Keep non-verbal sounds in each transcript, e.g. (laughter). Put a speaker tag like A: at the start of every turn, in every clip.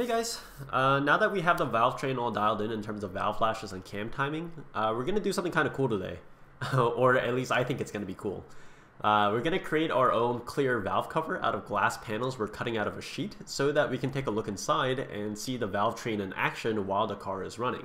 A: Hey guys, uh, now that we have the valve train all dialed in in terms of valve lashes and cam timing, uh, we're going to do something kind of cool today. (laughs) or at least I think it's going to be cool. Uh, we're going to create our own clear valve cover out of glass panels we're cutting out of a sheet so that we can take a look inside and see the valve train in action while the car is running.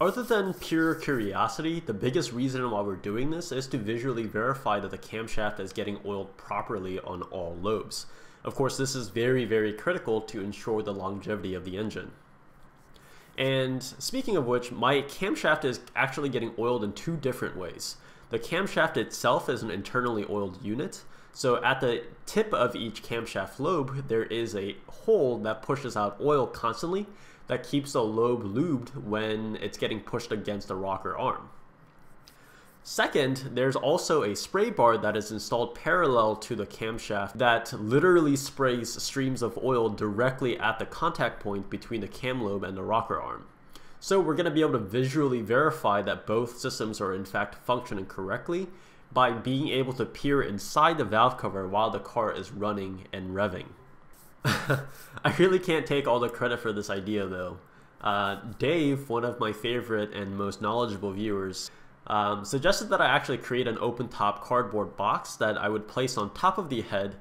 A: Other than pure curiosity, the biggest reason why we're doing this is to visually verify that the camshaft is getting oiled properly on all lobes. Of course, this is very, very critical to ensure the longevity of the engine. And speaking of which, my camshaft is actually getting oiled in two different ways. The camshaft itself is an internally oiled unit, so at the tip of each camshaft lobe, there is a hole that pushes out oil constantly that keeps the lobe lubed when it's getting pushed against the rocker arm. Second, there's also a spray bar that is installed parallel to the camshaft that literally sprays streams of oil directly at the contact point between the cam lobe and the rocker arm. So we're going to be able to visually verify that both systems are in fact functioning correctly by being able to peer inside the valve cover while the car is running and revving. (laughs) I really can't take all the credit for this idea though. Uh, Dave, one of my favorite and most knowledgeable viewers, um, suggested that I actually create an open top cardboard box that I would place on top of the head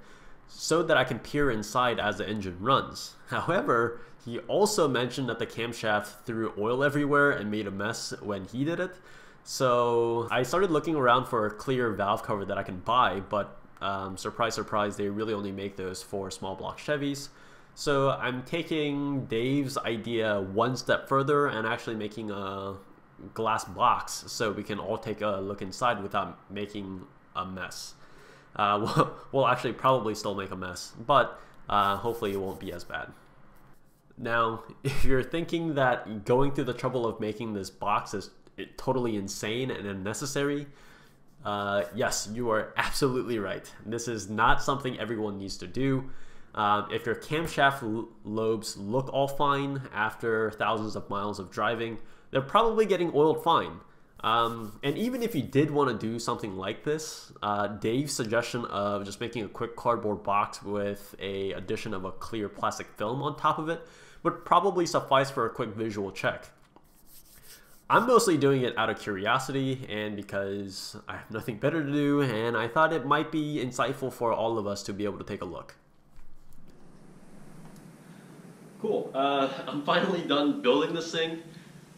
A: so that I can peer inside as the engine runs. (laughs) However, he also mentioned that the camshaft threw oil everywhere and made a mess when he did it. So I started looking around for a clear valve cover that I can buy, but um, surprise, surprise, they really only make those for small block Chevys. So I'm taking Dave's idea one step further and actually making a glass box so we can all take a look inside without making a mess. Uh, (laughs) we'll, we'll, actually probably still make a mess, but uh, hopefully it won't be as bad. Now, (laughs) if you're thinking that going through the trouble of making this box is totally insane and unnecessary, uh, yes, you are absolutely right. This is not something everyone needs to do. Um, if your camshaft lobes look all fine after thousands of miles of driving, they're probably getting oiled fine. Um, and even if you did want to do something like this, uh, Dave's suggestion of just making a quick cardboard box with a addition of a clear plastic film on top of it would probably suffice for a quick visual check. I'm mostly doing it out of curiosity and because I have nothing better to do and I thought it might be insightful for all of us to be able to take a look. Cool. Uh, I'm finally done building this thing.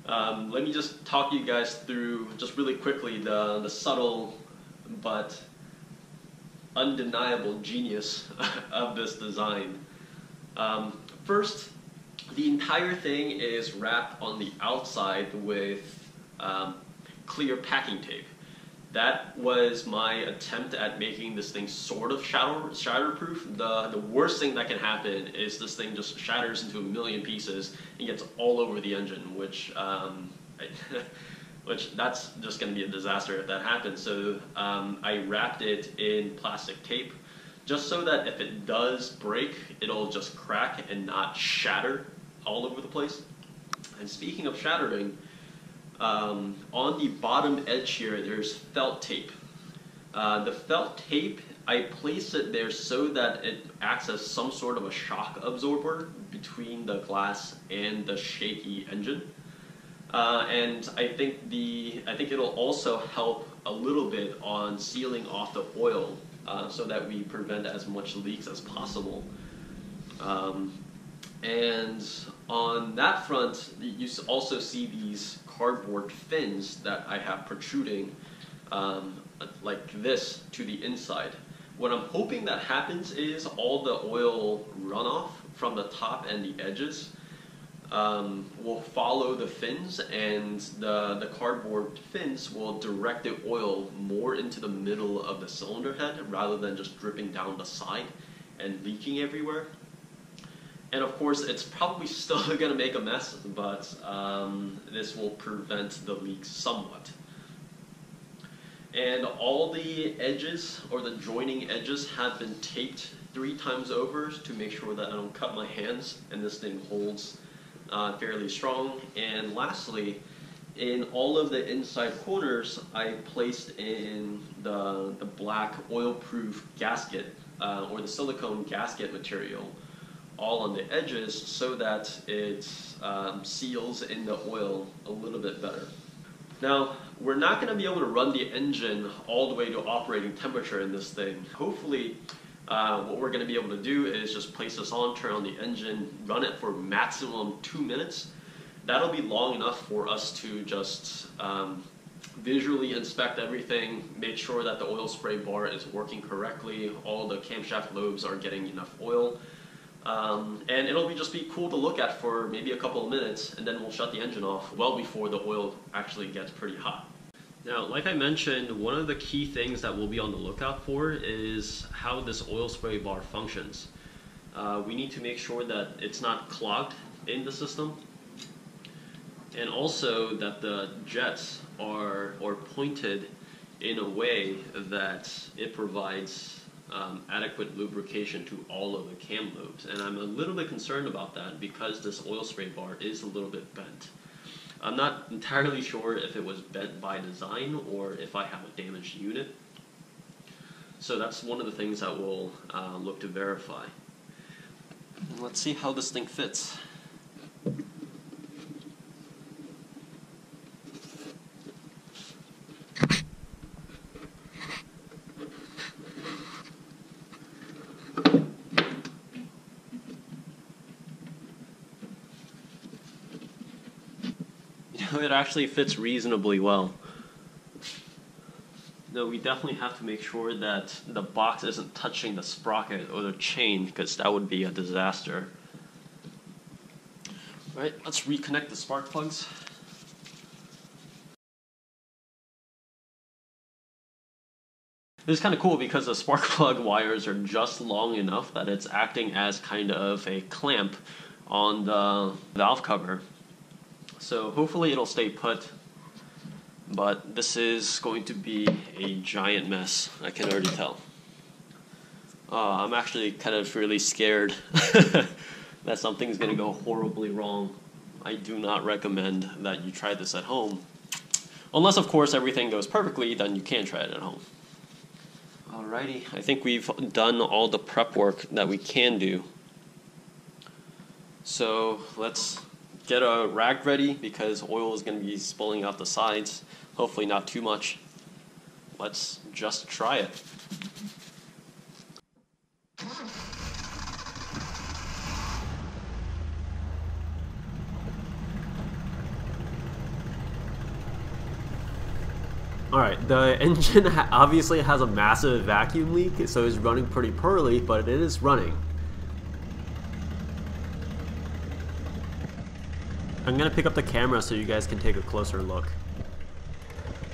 A: Um, let me just talk you guys through, just really quickly, the, the subtle but undeniable genius (laughs) of this design. Um, first, the entire thing is wrapped on the outside with um, clear packing tape. That was my attempt at making this thing sort of shatter, shatterproof. The, the worst thing that can happen is this thing just shatters into a million pieces and gets all over the engine, which, um, (laughs) which that's just going to be a disaster if that happens. So um, I wrapped it in plastic tape just so that if it does break, it'll just crack and not shatter all over the place. And speaking of shattering, um, on the bottom edge here, there's felt tape. Uh, the felt tape, I place it there so that it acts as some sort of a shock absorber between the glass and the shaky engine. Uh, and I think the I think it'll also help a little bit on sealing off the oil uh, so that we prevent as much leaks as possible. Um, and on that front, you also see these cardboard fins that I have protruding um, like this to the inside. What I'm hoping that happens is all the oil runoff from the top and the edges um, will follow the fins and the, the cardboard fins will direct the oil more into the middle of the cylinder head rather than just dripping down the side and leaking everywhere. And of course, it's probably still (laughs) going to make a mess, but um, this will prevent the leak somewhat. And all the edges, or the joining edges, have been taped three times over to make sure that I don't cut my hands and this thing holds uh, fairly strong. And lastly, in all of the inside corners, I placed in the, the black oil-proof gasket, uh, or the silicone gasket material, all on the edges so that it um, seals in the oil a little bit better. Now, we're not going to be able to run the engine all the way to operating temperature in this thing. Hopefully, uh, what we're going to be able to do is just place this on, turn on the engine, run it for maximum two minutes. That'll be long enough for us to just um, visually inspect everything, make sure that the oil spray bar is working correctly, all the camshaft lobes are getting enough oil. Um, and it'll be just be cool to look at for maybe a couple of minutes and then we'll shut the engine off well before the oil actually gets pretty hot. Now, like I mentioned, one of the key things that we'll be on the lookout for is how this oil spray bar functions. Uh, we need to make sure that it's not clogged in the system and also that the jets are or pointed in a way that it provides um, adequate lubrication to all of the cam lobes. And I'm a little bit concerned about that because this oil spray bar is a little bit bent. I'm not entirely sure if it was bent by design or if I have a damaged unit. So that's one of the things that we'll uh, look to verify. Let's see how this thing fits. It actually fits reasonably well. No, we definitely have to make sure that the box isn't touching the sprocket or the chain because that would be a disaster. All right, let's reconnect the spark plugs. This is kind of cool because the spark (laughs) plug wires are just long enough that it's acting as kind of a clamp on the valve cover. So hopefully it'll stay put. But this is going to be a giant mess. I can already tell. Uh, I'm actually kind of really scared (laughs) that something's going to go horribly wrong. I do not recommend that you try this at home. Unless, of course, everything goes perfectly, then you can try it at home. Alrighty, I think we've done all the prep work that we can do. So let's get a rag ready because oil is going to be spilling out the sides. Hopefully not too much. Let's just try it. Alright, the (laughs) engine obviously has a massive vacuum leak, so it's running pretty poorly, but it is running. I'm gonna pick up the camera so you guys can take a closer look.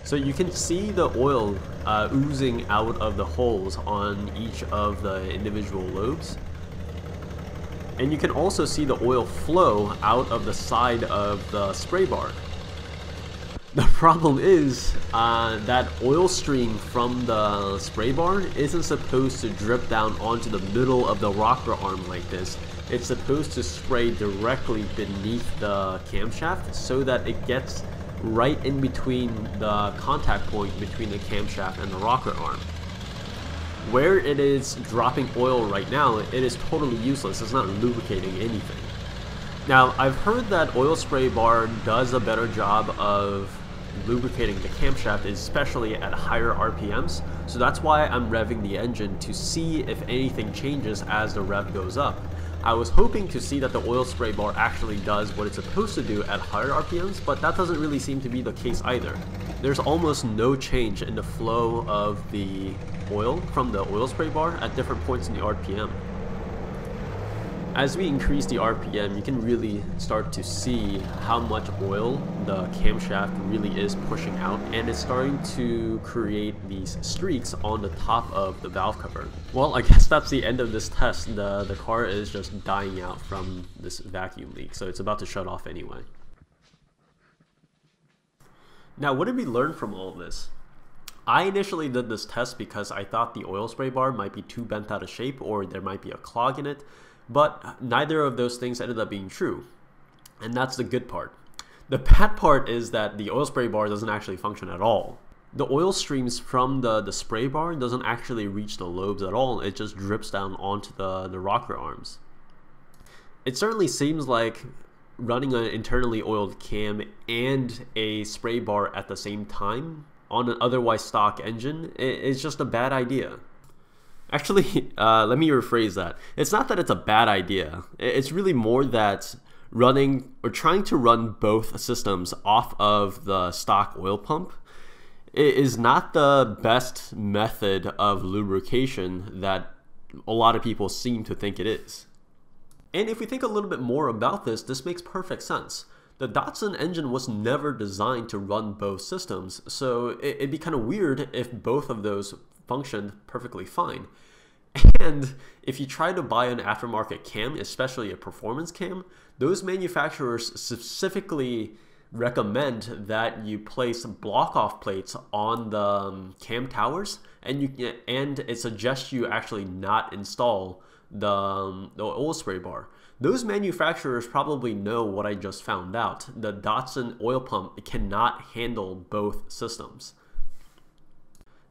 A: So you can see the oil uh, oozing out of the holes on each of the individual lobes. And you can also see the oil flow out of the side of the spray bar. The (laughs) problem is uh, that oil stream from the spray bar isn't supposed to drip down onto the middle of the rocker arm like this it's supposed to spray directly beneath the camshaft so that it gets right in between the contact point between the camshaft and the rocker arm. Where it is dropping oil right now, it is totally useless. It's not lubricating anything. Now, I've heard that oil spray bar does a better job of lubricating the camshaft, especially at higher RPMs, so that's why I'm revving the engine to see if anything changes as the rev goes up. I was hoping to see that the oil spray bar actually does what it's supposed to do at higher RPMs, but that doesn't really seem to be the case either. There's almost no change in the flow of the oil from the oil spray bar at different points in the RPM as we increase the RPM, you can really start to see how much oil the camshaft really is pushing out and it's starting to create these streaks on the top of the valve cover. Well, I (laughs) guess that's the end of this test. The, the car is just dying out from this vacuum leak, so it's about to shut off anyway. Now, what did we learn from all this? I initially did this test because I thought the oil spray bar might be too bent out of shape or there might be a clog in it. But neither of those things ended up being true. And that's the good part. The bad part is that the oil spray bar doesn't actually function at all. The oil streams from the, the spray bar doesn't actually reach the lobes at all. It just drips down onto the, the rocker arms. it certainly seems like running an internally oiled cam and a spray bar at the same time on an otherwise stock engine is just a bad idea. Actually, (laughs) uh, let me rephrase that. It's not that it's a bad idea. It's really more that running or trying to run both systems off of the stock oil pump is not the best method of lubrication that a lot of people seem to think it is. And if we think a little bit more about this, this makes perfect sense. The Datsun engine was never designed to run both systems, so it'd be kind of weird if both of those functioned perfectly fine. (laughs) And if you try to buy an aftermarket cam, especially a performance cam, those manufacturers specifically recommend that you place block off plates on the um, cam towers and you and it suggests you actually not install the, um, the oil spray bar. Those manufacturers probably know what I just found out. The Datsun oil pump cannot handle both systems.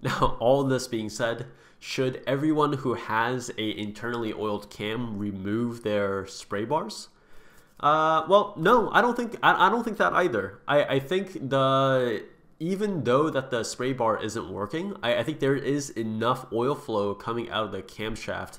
A: Now, (laughs) all this being said, should everyone who has a internally oiled cam remove their spray bars? Uh, well, no, I don't think I, I don't think that either. I, I think the even though that the spray bar isn't working, I, I think there is enough oil flow coming out of the camshaft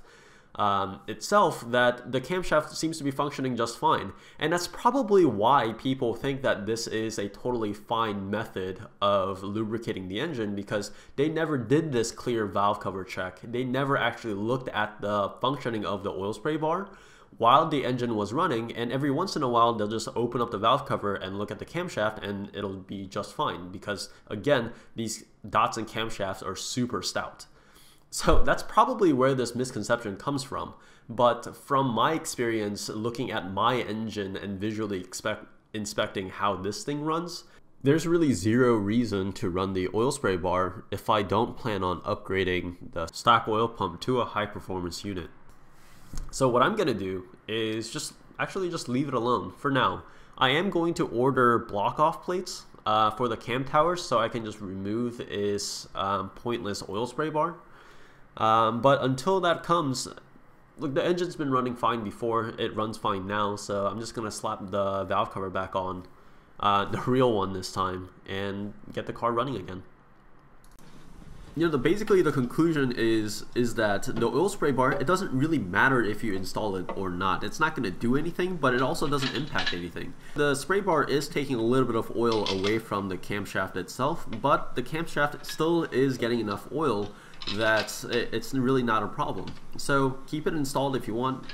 A: um, itself that the camshaft seems to be functioning just fine. And that's probably why people think that this is a totally fine method of lubricating the engine because they never did this clear valve cover check. They never actually looked at the functioning of the oil spray bar while the engine was running and every once in a while they'll just open up the valve cover and look at the camshaft and it'll be just fine because again these Datsun camshafts are super stout. So that's probably where this misconception comes from. But from my experience looking at my engine and visually expect, inspecting how this thing runs, there's really zero reason to run the oil spray bar if I don't plan on upgrading the stock oil pump to a high performance unit. So what I'm going to do is just actually just leave it alone for now. I am going to order block off plates uh, for the cam towers so I can just remove this um, pointless oil spray bar. Um, but until that comes, look, the engine's been running fine before. It runs fine now, so I'm just going to slap the valve cover back on, uh, the real one this time, and get the car running again you know, the, basically the conclusion is is that the oil spray bar, it doesn't really matter if you install it or not. It's not going to do anything, but it also doesn't impact anything. The spray bar is taking a little bit of oil away from the camshaft itself, but the camshaft still is getting enough oil that it's really not a problem. So keep it installed if you want.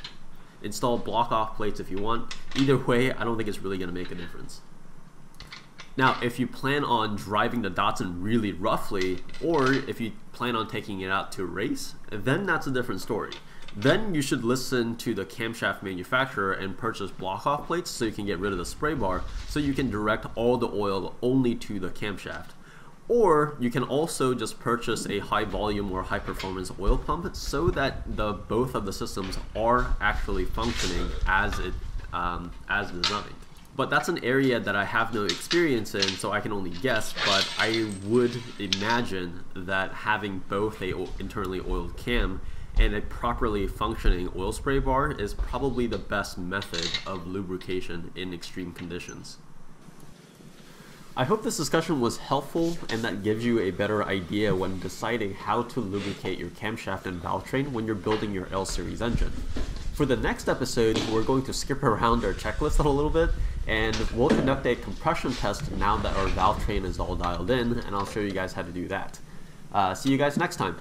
A: Install block off plates if you want. Either way, I don't think it's really going to make a difference. Now, if you plan on driving the Datsun really roughly, or if you plan on taking it out to race, then that's a different story. Then you should listen to the camshaft manufacturer and purchase block-off plates so you can get rid of the spray bar so you can direct all the oil only to the camshaft. Or you can also just purchase a high volume or high performance oil pump so that the both of the systems are actually functioning as it um, as designed. But that's an area that I have no experience in, so I can only guess. But I would imagine that having both a internally oiled cam and a properly functioning oil spray bar is probably the best method of lubrication in extreme conditions. I hope this discussion was helpful and that gives you a better idea when deciding how to lubricate your camshaft and valve train when you're building your L series engine. For the next episode, we're going to skip around our checklist a little bit and we'll conduct a compression test now that our valve train is all dialed in and I'll show you guys how to do that. Uh, see you guys next time.